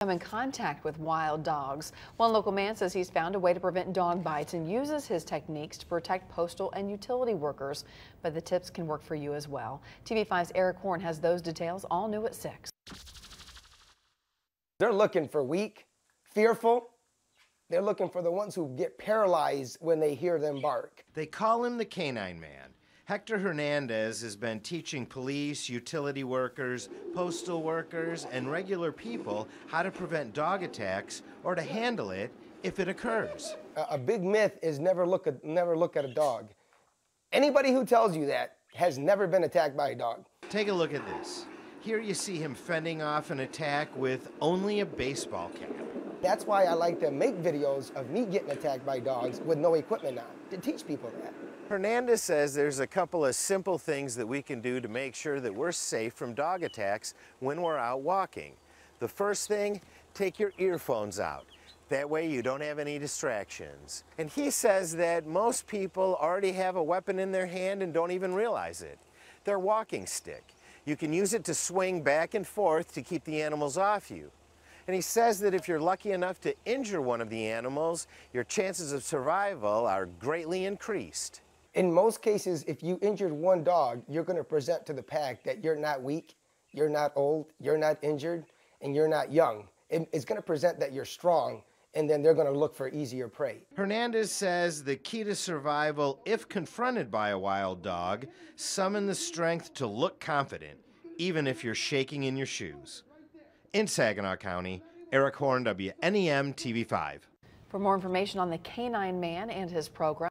come in contact with wild dogs. One local man says he's found a way to prevent dog bites and uses his techniques to protect postal and utility workers. But the tips can work for you as well. TV5's Eric Horn has those details all new at 6. They're looking for weak, fearful. They're looking for the ones who get paralyzed when they hear them bark. They call him the Canine Man. Hector Hernandez has been teaching police, utility workers, postal workers, and regular people how to prevent dog attacks or to handle it if it occurs. A, a big myth is never look at never look at a dog. Anybody who tells you that has never been attacked by a dog. Take a look at this. Here you see him fending off an attack with only a baseball cap. That's why I like to make videos of me getting attacked by dogs with no equipment on, to teach people that. Hernandez says there's a couple of simple things that we can do to make sure that we're safe from dog attacks when we're out walking. The first thing, take your earphones out. That way you don't have any distractions. And he says that most people already have a weapon in their hand and don't even realize it. Their walking stick. You can use it to swing back and forth to keep the animals off you. And he says that if you're lucky enough to injure one of the animals, your chances of survival are greatly increased. In most cases, if you injured one dog, you're going to present to the pack that you're not weak, you're not old, you're not injured, and you're not young. it's going to present that you're strong, and then they're going to look for easier prey. Hernandez says the key to survival, if confronted by a wild dog, summon the strength to look confident, even if you're shaking in your shoes. In Saginaw County, Eric Horn, WNEM TV5. For more information on the Canine Man and his program,